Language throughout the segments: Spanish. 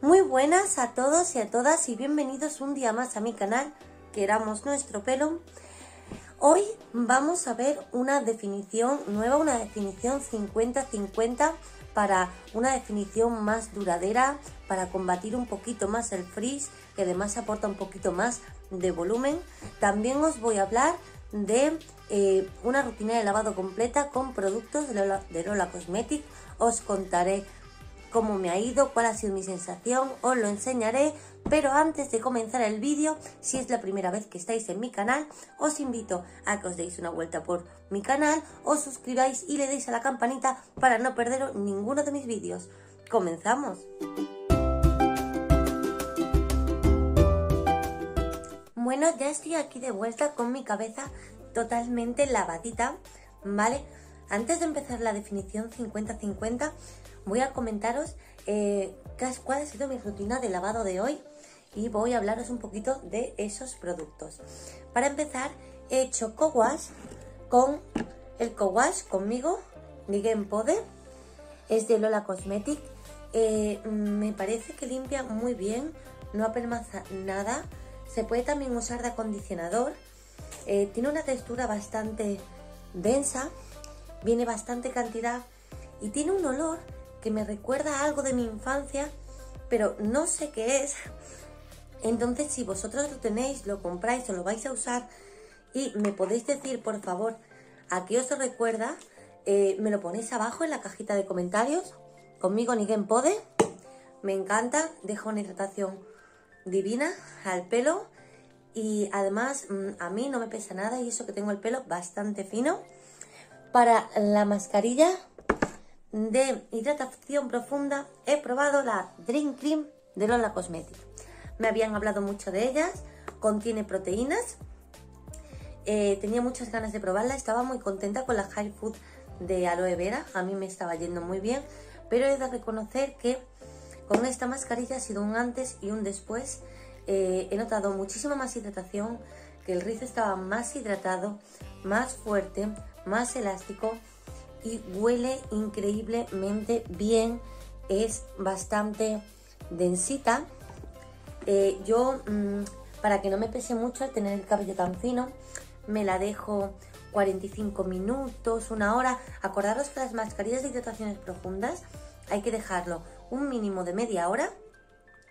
Muy buenas a todos y a todas y bienvenidos un día más a mi canal, Queramos Nuestro Pelo. Hoy vamos a ver una definición nueva, una definición 50-50 para una definición más duradera, para combatir un poquito más el frizz, que además aporta un poquito más de volumen. También os voy a hablar de eh, una rutina de lavado completa con productos de Lola, de Lola Cosmetic. Os contaré cómo me ha ido, cuál ha sido mi sensación, os lo enseñaré. Pero antes de comenzar el vídeo, si es la primera vez que estáis en mi canal, os invito a que os deis una vuelta por mi canal, os suscribáis y le deis a la campanita para no perderos ninguno de mis vídeos. ¡Comenzamos! Bueno, ya estoy aquí de vuelta con mi cabeza totalmente lavadita, ¿vale? Antes de empezar la definición 50-50, voy a comentaros eh, cuál ha sido mi rutina de lavado de hoy y voy a hablaros un poquito de esos productos. Para empezar, he hecho co-wash con el co-wash conmigo, Nigen Pode, es de Lola Cosmetic. Eh, me parece que limpia muy bien, no apelmaza nada. Se puede también usar de acondicionador. Eh, tiene una textura bastante densa, viene bastante cantidad y tiene un olor que me recuerda a algo de mi infancia, pero no sé qué es. Entonces, si vosotros lo tenéis, lo compráis o lo vais a usar y me podéis decir, por favor, a qué os recuerda, eh, me lo ponéis abajo en la cajita de comentarios. Conmigo Nigen Pode. Me encanta, deja una hidratación divina al pelo y además mm, a mí no me pesa nada y eso que tengo el pelo bastante fino. Para la mascarilla de hidratación profunda he probado la Dream Cream de Lola Cosmetics. Me habían hablado mucho de ellas, contiene proteínas. Eh, tenía muchas ganas de probarla, estaba muy contenta con la High Food de aloe vera, a mí me estaba yendo muy bien, pero he de reconocer que con esta mascarilla ha sido un antes y un después. Eh, he notado muchísima más hidratación, el rizo estaba más hidratado, más fuerte, más elástico y huele increíblemente bien. Es bastante densita. Eh, yo, mmm, para que no me pese mucho al tener el cabello tan fino, me la dejo 45 minutos, una hora. Acordaros que las mascarillas de hidrataciones profundas hay que dejarlo un mínimo de media hora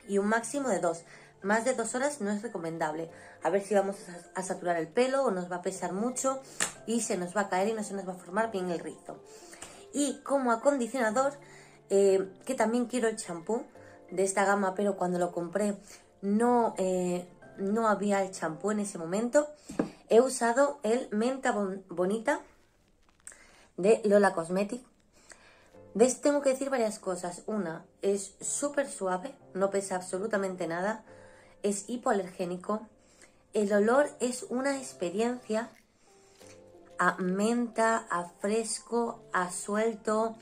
y un máximo de dos. Más de dos horas no es recomendable. A ver si vamos a, saturar el pelo o nos va a pesar mucho y se nos va a caer y no se nos va a formar bien el rizo. Y como acondicionador, eh, que también quiero el champú de esta gama, pero cuando lo compré no, eh, no había el champú en ese momento. He usado el Menta Bonita de Lola Cosmetic. De este tengo que decir varias cosas. Una, es súper suave, no pesa absolutamente nada es hipoalergénico. El olor es una experiencia a menta, a fresco, a suelto,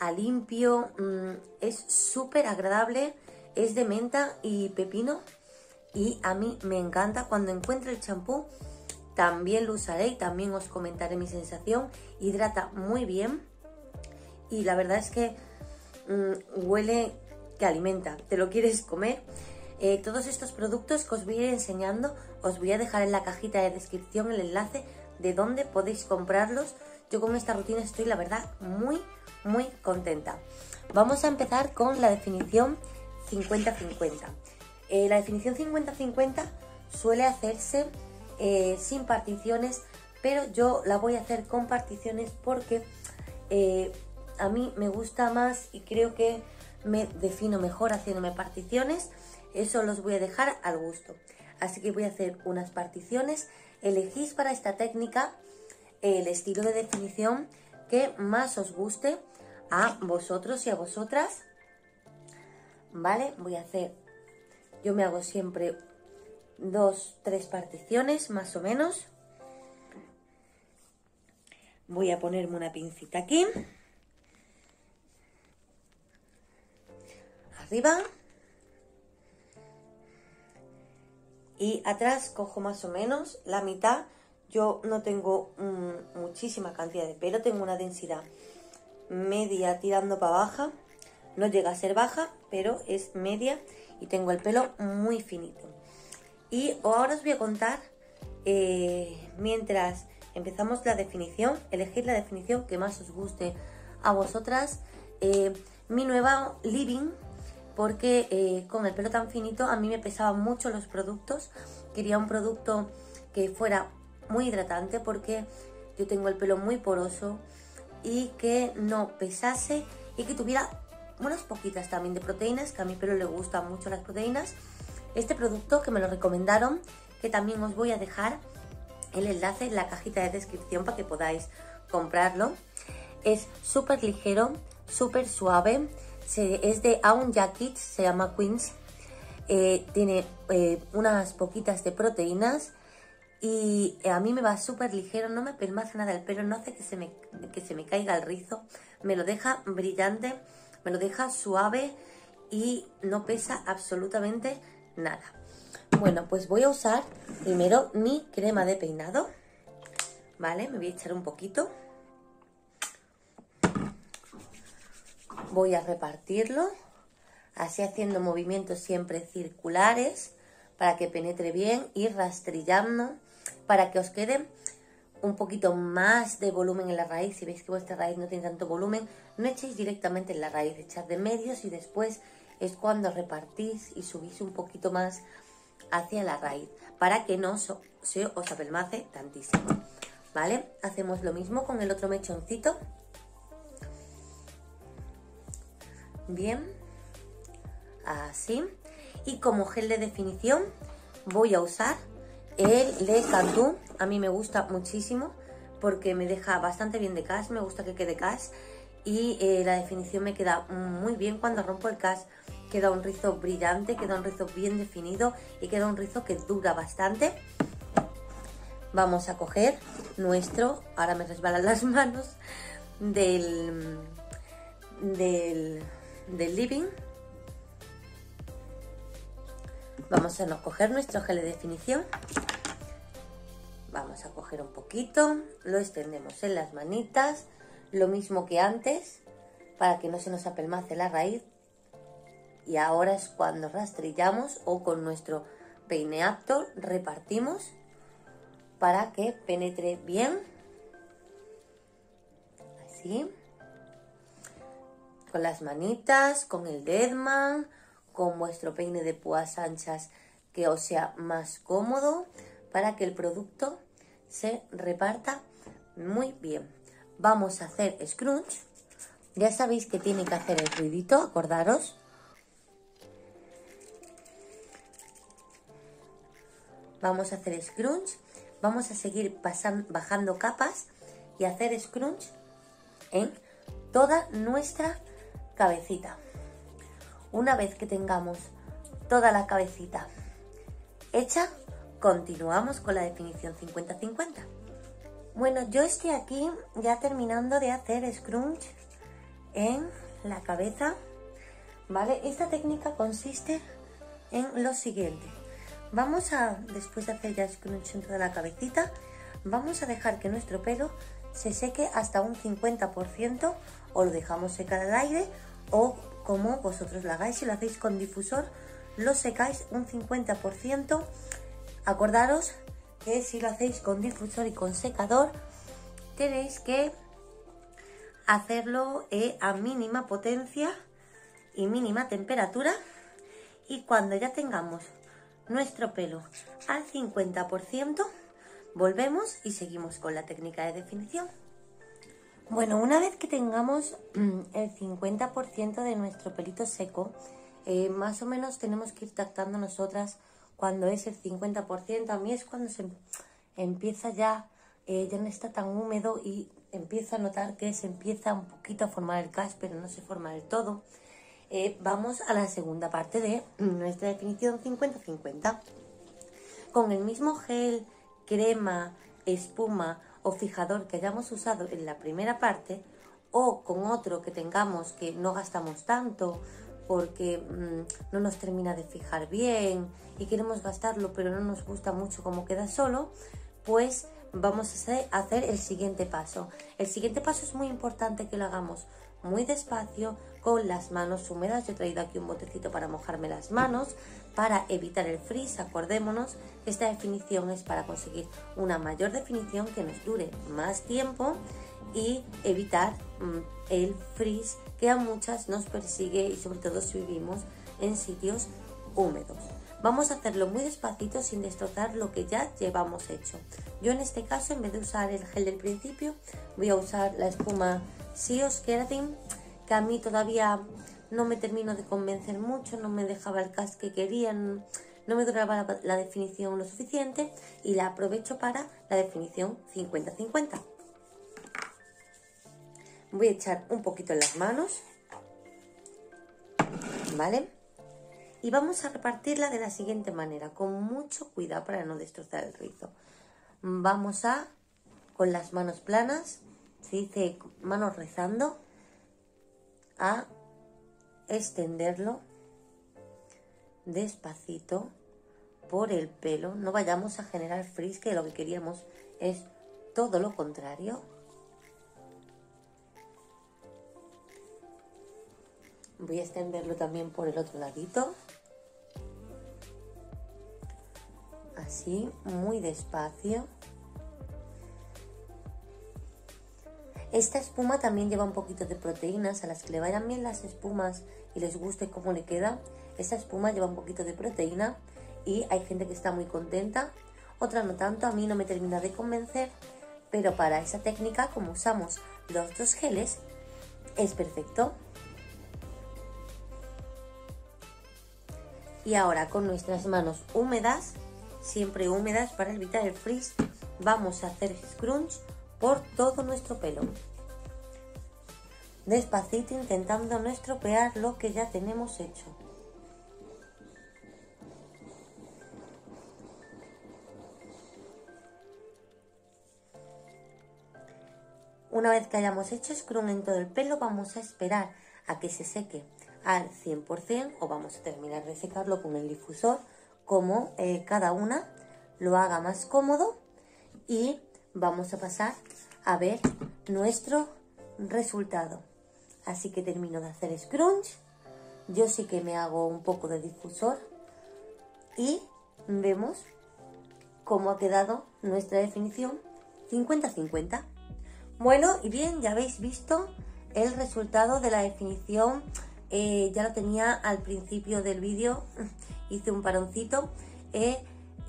a limpio. Mm, es súper agradable. Es de menta y pepino. Y a mí me encanta. Cuando encuentre el champú, también lo usaré y también os comentaré mi sensación. Hidrata muy bien. Y la verdad es que mm, huele que alimenta. Te lo quieres comer eh, todos estos productos que os voy a ir enseñando, os voy a dejar en la cajita de descripción el enlace de dónde podéis comprarlos. Yo con esta rutina estoy, la verdad, muy, muy contenta. Vamos a empezar con la definición 50-50. Eh, la definición 50-50 suele hacerse eh, sin particiones, pero yo la voy a hacer con particiones porque a mí me gusta más y creo que me defino mejor haciéndome particiones. Eso los voy a dejar al gusto. Así que voy a hacer unas particiones. Elegís para esta técnica el estilo de definición que más os guste a vosotros y a vosotras. ¿Vale? Voy a hacer, yo me hago siempre dos, tres particiones más o menos. Voy a ponerme una pincita aquí. Arriba. Y atrás cojo más o menos la mitad. Yo no tengo muchísima cantidad de pelo, tengo una densidad media tirando para baja, No llega a ser baja, pero es media y tengo el pelo muy finito. Y ahora os voy a contar, eh, mientras empezamos la definición, elegir la definición que más os guste a vosotras. Eh, mi nueva living, porque eh, con el pelo tan finito a mí me pesaban mucho los productos. Quería un producto que fuera muy hidratante porque yo tengo el pelo muy poroso y que no pesase y que tuviera unas poquitas también de proteínas, que a mi pelo le gustan mucho las proteínas. Este producto que me lo recomendaron, que también os voy a dejar el enlace en la cajita de descripción para que podáis comprarlo. Es súper ligero, súper suave, es de Aun Jacket, se llama Queens. Eh, tiene eh, unas poquitas de proteínas y a mí me va súper ligero, no me pelmaza nada el pelo, no hace que se, me, que se me caiga el rizo, me lo deja brillante, me lo deja suave y no pesa absolutamente nada. Bueno, pues voy a usar primero mi crema de peinado, ¿vale? Me voy a echar un poquito. Voy a repartirlo, así haciendo movimientos siempre circulares para que penetre bien y rastrillando para que os quede un poquito más de volumen en la raíz. Si veis que vuestra raíz no tiene tanto volumen, no echéis directamente en la raíz, echad de medios y después es cuando repartís y subís un poquito más hacia la raíz para que no se os apelmace tantísimo. ¿Vale? Hacemos lo mismo con el otro mechoncito. Bien, así. Y como gel de definición voy a usar el Le Cantú a mí me gusta muchísimo porque me deja bastante bien de cas, me gusta que quede cas y eh, la definición me queda muy bien cuando rompo el cas. Queda un rizo brillante, queda un rizo bien definido y queda un rizo que dura bastante. Vamos a coger nuestro, ahora me resbalan las manos, del, del, del living. Vamos a coger nuestro gel de definición Vamos a coger un poquito, lo extendemos en las manitas, lo mismo que antes, para que no se nos apelmace la raíz. Y ahora es cuando rastrillamos o con nuestro peine apto repartimos para que penetre bien. Así. Con las manitas, con el Deadman, con vuestro peine de púas anchas que os sea más cómodo para que el producto se reparta muy bien. Vamos a hacer scrunch. Ya sabéis que tiene que hacer el ruidito, acordaros. Vamos a hacer scrunch. Vamos a seguir bajando capas y hacer scrunch en toda nuestra cabecita. Una vez que tengamos toda la cabecita hecha, Continuamos con la definición 50-50. Bueno, yo estoy aquí ya terminando de hacer scrunch en la cabeza, ¿vale? Esta técnica consiste en lo siguiente. Vamos a, después de hacer ya scrunch en toda la cabecita, vamos a dejar que nuestro pelo se seque hasta un 50% o lo dejamos secar al aire o como vosotros lo hagáis, si lo hacéis con difusor, lo secáis un 50% Acordaros que si lo hacéis con difusor y con secador, tenéis que hacerlo eh, a mínima potencia y mínima temperatura. Y cuando ya tengamos nuestro pelo al 50%, volvemos y seguimos con la técnica de definición. Bueno, una vez que tengamos mm, el 50% de nuestro pelito seco, eh, más o menos tenemos que ir tactando nosotras cuando es el 50%, a mí es cuando se empieza ya, eh, ya no está tan húmedo y empiezo a notar que se empieza un poquito a formar el cast, pero no se forma del todo. Eh, vamos a la segunda parte de nuestra definición 50-50. Con el mismo gel, crema, espuma o fijador que hayamos usado en la primera parte, o con otro que tengamos que no gastamos tanto porque mm, no nos termina de fijar bien y queremos gastarlo pero no nos gusta mucho como queda solo, pues vamos a hacer el siguiente paso. El siguiente paso es muy importante que lo hagamos muy despacio, con las manos húmedas. Yo he traído aquí un botecito para mojarme las manos, para evitar el frizz. Acordémonos que esta definición es para conseguir una mayor definición que nos dure más tiempo y evitar mm, el frizz que a muchas nos persigue y sobre todo si vivimos en sitios húmedos. Vamos a hacerlo muy despacito sin destrozar lo que ya llevamos hecho. Yo en este caso, en vez de usar el gel del principio, voy a usar la espuma Sios Keratin, que a mí todavía no me termino de convencer mucho, no me dejaba el cast que querían, no me duraba la, la definición lo suficiente y la aprovecho para la definición 50-50. Voy a echar un poquito en las manos, ¿vale? Y vamos a repartirla de la siguiente manera, con mucho cuidado para no destrozar el rizo. Vamos a, con las manos planas, se dice manos rezando, a extenderlo despacito por el pelo. No vayamos a generar frizz, que lo que queríamos es todo lo contrario. Voy a extenderlo también por el otro ladito. Así, muy despacio. Esta espuma también lleva un poquito de proteínas. A las que le vayan bien las espumas y les guste cómo le queda, esta espuma lleva un poquito de proteína y hay gente que está muy contenta. Otra no tanto, a mí no me termina de convencer, pero para esa técnica, como usamos los dos geles, es perfecto. Y ahora con nuestras manos húmedas, siempre húmedas para evitar el frizz, vamos a hacer scrunch por todo nuestro pelo. Despacito intentando no estropear lo que ya tenemos hecho. Una vez que hayamos hecho scrunch en todo el pelo, vamos a esperar a que se seque al 100% o vamos a terminar de secarlo con el difusor como eh, cada una lo haga más cómodo y vamos a pasar a ver nuestro resultado. Así que termino de hacer scrunch. Yo sí que me hago un poco de difusor y vemos cómo ha quedado nuestra definición 50-50. Bueno, y bien, ya habéis visto el resultado de la definición eh, ya lo tenía al principio del vídeo, hice un paroncito. Eh,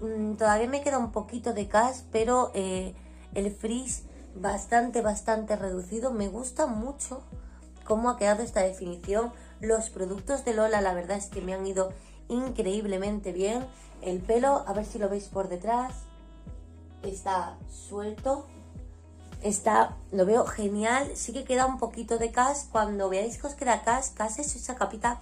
mm, todavía me queda un poquito de cast, pero eh, el frizz bastante, bastante reducido. Me gusta mucho cómo ha quedado esta definición. Los productos de Lola, la verdad es que me han ido increíblemente bien. El pelo, a ver si lo veis por detrás, está suelto está, lo veo genial. Sí que queda un poquito de cas. Cuando veáis que os queda cas, cas es esa capita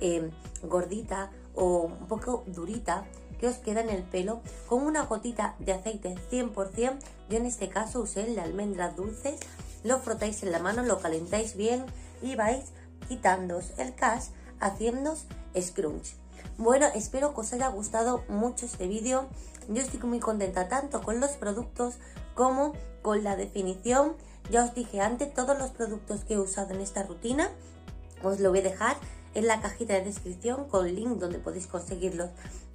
em, gordita o un poco durita que os queda en el pelo con una gotita de aceite 100%. Yo en este caso usé el de almendras dulces. Lo frotáis en la mano, lo calentáis bien y vais quitándoos el cas haciendo scrunch. Bueno, espero que os haya gustado mucho este vídeo. Yo estoy muy contenta tanto con los productos como con la definición. Ya os dije antes, todos los productos que he usado en esta rutina os lo voy a dejar en la cajita de descripción con link donde podéis conseguirlos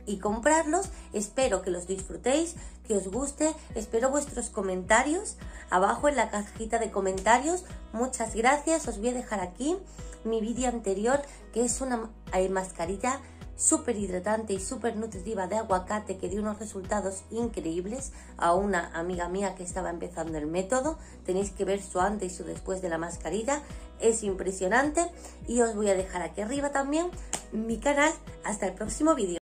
y comprarlos. Espero que los disfrutéis, que os guste. Espero vuestros comentarios abajo en la cajita de comentarios. Muchas gracias. Os voy a dejar aquí mi vídeo anterior que es una eh, mascarilla súper hidratante y súper nutritiva de aguacate que dio unos resultados increíbles a una amiga mía que estaba empezando el método. Tenéis que ver su antes y su después de la mascarilla. Es impresionante y os voy a dejar aquí arriba también mi canal. Hasta el próximo vídeo.